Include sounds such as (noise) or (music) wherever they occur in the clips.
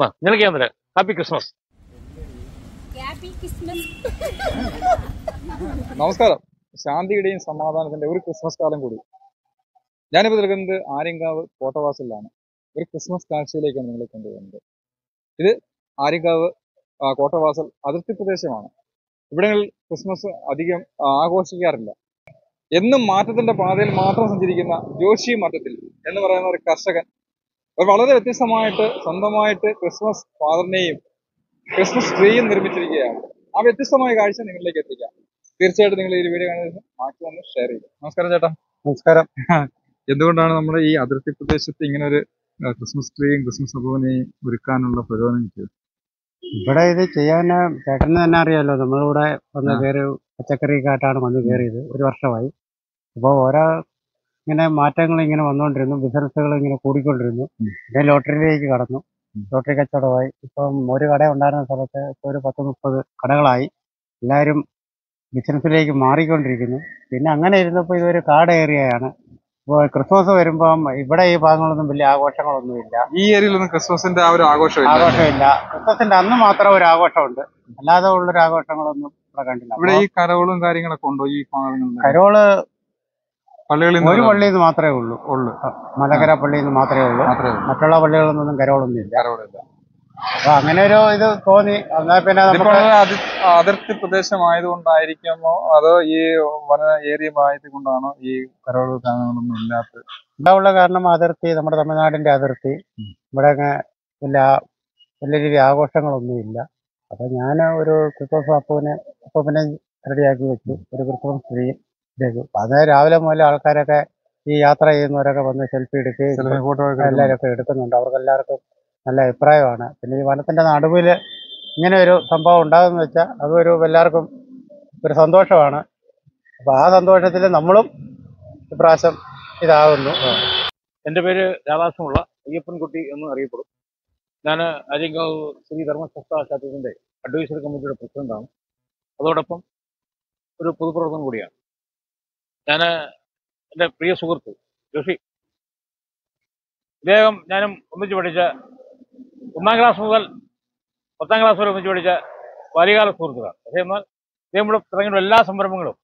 നിങ്ങൾക്ക് ഞാൻ തരാം. ഹാപ്പി ക്രിസ്മസ് നമസ്കാരം. ശാന്തിയുടെയും സമാധാനത്തിന്റെ ഒരു ക്രിസ്മസ് കാലം കൂടി. ഞാനിപ്പോൾ നിൽക്കുന്നത് ആര്യങ്കാവ് കോട്ടവാസലിലാണ്. ഒരു ക്രിസ്മസ് കാഴ്ചയിലേക്കാണ് നിങ്ങളെ കൊണ്ടുപോകുന്നത്. ഇത് ആര്യങ്കാവ് കോട്ടവാസൽ അതിർത്തി പ്രദേശമാണ്. ഇവിടങ്ങളിൽ ക്രിസ്മസ് അധികം ആഘോഷിക്കാറില്ല. എന്നും മാറ്റത്തിന്റെ പാതയിൽ മാത്രം സഞ്ചരിക്കുന്ന ജോഷി മാറ്റത്തിൽ എന്ന് പറയുന്ന ഒരു കർഷകൻ വളരെ വ്യത്യസ്തമായിട്ട് സ്വന്തമായിട്ട് ക്രിസ്മസ് ഫാദറിനെയും ക്രിസ്മസ് ട്രീയും നിർമ്മിച്ചിരിക്കുകയാണ്. ആ വ്യത്യസ്തമായ കാഴ്ച നിങ്ങളിലേക്ക് എത്തിക്കാം. തീർച്ചയായിട്ടും നിങ്ങൾ ഈ വീഡിയോ കാണുന്നത് ബാക്കി വന്ന് ഷെയർ ചെയ്യും നമസ്കാരം ചേട്ടാ. നമസ്കാരം. (laughs) എന്തുകൊണ്ടാണ് നമ്മുടെ ഈ അതിർത്തി പ്രദേശത്ത് ഇങ്ങനെ ഒരു ക്രിസ്മസ് ട്രീയും ക്രിസ്മസ് അഭവനെയും ഒരുക്കാനുള്ള പ്രചോദനം കിട്ടിയത്? ഇവിടെ ഇത് ചെയ്യാൻ ചേട്ടന് തന്നെ അറിയാലോ. നമ്മളിവിടെ വന്ന് കയറി പച്ചക്കറി കാട്ടാണ് വന്ന് കയറിയത്. ഒരു വർഷമായി. അപ്പോൾ ഓരോ ഇങ്ങനെ മാറ്റങ്ങൾ ഇങ്ങനെ വന്നുകൊണ്ടിരുന്നു ബിസിനസ്സുകൾ ഇങ്ങനെ കൂടിക്കൊണ്ടിരുന്നു. പിന്നെ ലോട്ടറിയിലേക്ക് കടന്നു. ലോട്ടറി കച്ചവടമായി. ഇപ്പം ഒരു കട ഉണ്ടായിരുന്ന സ്ഥലത്ത് ഇപ്പോൾ ഒരു പത്ത് മുപ്പത് കടകളായി. എല്ലാവരും ബിസിനസ്സിലേക്ക് മാറിക്കൊണ്ടിരിക്കുന്നു. പിന്നെ അങ്ങനെ ഇരുന്നപ്പോൾ ഇതൊരു കാട് ഏരിയയാണ് ഇപ്പോൾ ക്രിസ്മസ് വരുമ്പം ഇവിടെ ഈ ഭാഗങ്ങളൊന്നും വലിയ ആഘോഷങ്ങളൊന്നുമില്ല. ഈ ഏരിയയിലൊന്നും ക്രിസ്മസിന്റെ ആ ഒരു ആഘോഷം ആഘോഷമില്ല. ക്രിസ്മസിന്റെ അന്ന് മാത്രം ഒരു ആഘോഷമുണ്ട്. അല്ലാതെ ഉള്ളൊരു ആഘോഷങ്ങളൊന്നും ഇവിടെ കണ്ടില്ല. ഇവിടെ ഈ കരകളും കാര്യങ്ങളൊക്കെ ഉണ്ടോ? ഈ കരോൾ പള്ളികളിൽ ഒരു നിന്ന് പള്ളിയിൽ നിന്ന് മാത്രമേ ഉള്ളൂ ഉള്ളു. മലകര പള്ളിയിൽ നിന്ന് മാത്രമേ ഉള്ളൂ. മറ്റുള്ള പള്ളികളിൽ കരോളൊന്നും ഇല്ല അപ്പൊ അങ്ങനെ ഒരു ഇത് തോന്നി. എന്നാ പിന്നെ അതിർത്തി പ്രദേശമായതുകൊണ്ടായിരിക്കുമോ? അതോ ഈ വന ഏരിയ ആയതുകൊണ്ടാണോ ഈ കരവളൊന്നും ഇല്ലാത്തത് ഇവിടെ ഉള്ള കാരണം അതിർത്തി നമ്മുടെ തമിഴ്നാടിന്റെ അതിർത്തി. ഇവിടെ അങ്ങ് വലിയ രീതി ആഘോഷങ്ങളൊന്നും ഇല്ല അപ്പൊ ഞാൻ ഒരു ക്രിസ്മസ് അപ്പുവിനെ റെഡിയാക്കി വെച്ചു. ഒരു ക്രിസ്മസ് ട്രീ. ഇട്ടേക്കും അപ്പൊ രാവിലെ മുതൽ ആൾക്കാരൊക്കെ ഈ യാത്ര ചെയ്യുന്നവരൊക്കെ വന്ന് സെൽഫി എടുക്കുകയും ഫോട്ടോ എല്ലാവരൊക്കെ എല്ലാവരും ഒക്കെ എടുക്കുന്നുണ്ട്. അവർക്ക് എല്ലാവർക്കും നല്ല അഭിപ്രായമാണ്. പിന്നെ ഈ വനത്തിന്റെ നടുവിൽ ഇങ്ങനെ ഒരു സംഭവം ഉണ്ടാകുന്ന വെച്ചാൽ അതൊരു എല്ലാവർക്കും ഒരു സന്തോഷമാണ്. അപ്പൊ ആ സന്തോഷത്തിൽ നമ്മളും ഇപ്രാവശ്യം ഇതാകുന്നു. എന്റെ പേര് രാധാസമുള്ള അയ്യപ്പൻകുട്ടി എന്ന് അറിയപ്പെടും. ഞാൻ അരിങ്കാവ് ശ്രീ ക്ഷേത്രത്തിന്റെ അഡ്വൈസറി കമ്മിറ്റിയുടെ പ്രസിഡന്റാണ് അതോടൊപ്പം ഒരു പൊതുപ്രവർത്തനം കൂടിയാണ്. ഞാൻ എന്റെ പ്രിയ സുഹൃത്ത് ജോഷി ഇദ്ദേഹം ഞാനും ഒന്നിച്ച് പഠിച്ച ഒന്നാം ക്ലാസ് മുതൽ പത്താം ക്ലാസ് വരെ ഒന്നിച്ച് പഠിച്ച ബാല്യകാല സുഹൃത്തുക്കളാണ്. പക്ഷേ എന്നാൽ ഇദ്ദേഹം ഇവിടെ തുടങ്ങിയുള്ള എല്ലാ സംരംഭങ്ങളും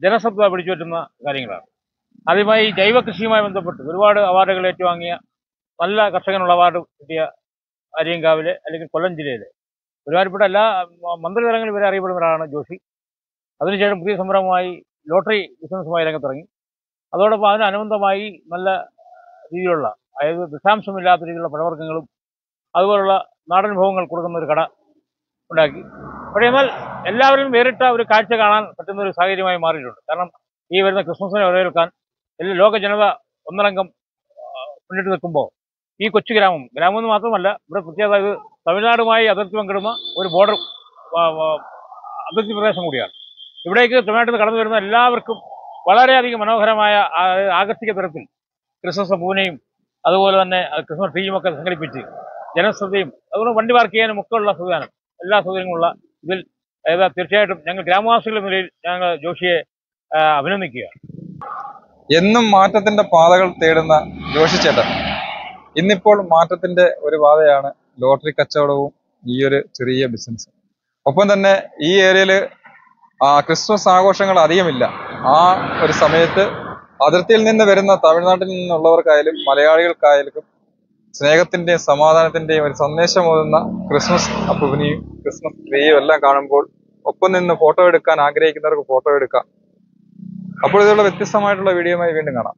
ജനശ്രദ്ധ പിടിച്ചു പറ്റുന്ന കാര്യങ്ങളാണ്. ആദ്യമായി ജൈവ കൃഷിയുമായി ബന്ധപ്പെട്ട് ഒരുപാട് അവാർഡുകൾ ഏറ്റുവാങ്ങിയ നല്ല കർഷകനുള്ള അവാർഡ് കിട്ടിയ അരിയങ്കാവിലെ അല്ലെങ്കിൽ കൊല്ലം ജില്ലയിലെ ഒരുമാതിരിപ്പെട്ട എല്ലാ മന്ത്രിതലങ്ങളിൽ വരെ അറിയപ്പെടുന്ന ഒരാളാണ് ജോഷി അതിനുശേഷം പുതിയ സംരംഭമായി ലോട്ടറി ബിസിനസ്സുമായി രംഗത്തിറങ്ങി. അതോടൊപ്പം അതിനനുബന്ധമായി നല്ല രീതിയിലുള്ള അതായത് വിഷാംശമില്ലാത്ത രീതിയിലുള്ള പഴവർഗങ്ങളും അതുപോലുള്ള നാടൻ വിഭവങ്ങൾ കൊടുക്കുന്ന ഒരു കട ഉണ്ടാക്കി. പക്ഷേ എന്നാൽ എല്ലാവരും വേറിട്ട ഒരു കാഴ്ച കാണാൻ പറ്റുന്ന ഒരു സാഹചര്യമായി മാറിയിട്ടുണ്ട്. കാരണം ഈ വരുന്ന ക്രിസ്മസിനെ വരവേൽക്കാൻ എല്ലാ ലോക ജനത ഒന്നടങ്കം മുന്നിട്ട് നിൽക്കുമ്പോൾ ഈ കൊച്ചു ഗ്രാമം ഗ്രാമം എന്ന് മാത്രമല്ല ഇവിടെ പ്രത്യേകത തമിഴ്നാടുമായി അതിർത്തി പങ്കിടുന്ന ഒരു ബോർഡർ അതിർത്തി പ്രദേശം കൂടിയാണ്. ഇവിടേക്ക് തമിഴ്നാട്ടിൽ കടന്നു വരുന്ന എല്ലാവർക്കും വളരെയധികം മനോഹരമായ ആകർഷിക തരത്തിൽ ക്രിസ്മസ് പൂനെയും അതുപോലെ തന്നെ ക്രിസ്മസ് ട്രീയും ഒക്കെ സംഘടിപ്പിച്ച് ജനശ്രദ്ധയും അതുപോലെ വണ്ടി പാർക്ക് ചെയ്യാനും ഒക്കെ ഉള്ള സംവിധാനം എല്ലാ സൗകര്യങ്ങളുള്ള ഇതിൽ തീർച്ചയായിട്ടും ഞങ്ങൾ ഗ്രാമവാസികളുടെ നിലയിൽ ഞങ്ങൾ ജോഷിയെ അഭിനന്ദിക്കുക. അഭിനന്ദിക്കുകയാണ് എന്നും മാറ്റത്തിന്റെ പാതകൾ തേടുന്ന ജോഷി ചേട്ടൻ. ഇന്നിപ്പോൾ മാറ്റത്തിന്റെ ഒരു പാതയാണ് ലോട്ടറി കച്ചവടവും ഈ ഒരു ചെറിയ ബിസിനസ് ഒപ്പം തന്നെ ഈ ഏരിയയിൽ ക്രിസ്മസ് ആഘോഷങ്ങൾ അധികമില്ല ആ ഒരു സമയത്ത് അതിർത്തിയിൽ നിന്ന് വരുന്ന തമിഴ്നാട്ടിൽ നിന്നുള്ളവർക്കായാലും മലയാളികൾക്കായാലും സ്നേഹത്തിന്റെയും സമാധാനത്തിന്റെയും ഒരു സന്ദേശം ഓതുന്ന ക്രിസ്മസ് അപ്പുവിനെയും ക്രിസ്മസ് ട്രീയും എല്ലാം കാണുമ്പോൾ ഒപ്പം നിന്ന് ഫോട്ടോ എടുക്കാൻ ആഗ്രഹിക്കുന്നവർക്ക് ഫോട്ടോ എടുക്കാം. അപ്പോൾ ഇതുള്ള വ്യത്യസ്തമായിട്ടുള്ള വീഡിയോയുമായി വീണ്ടും കാണാം.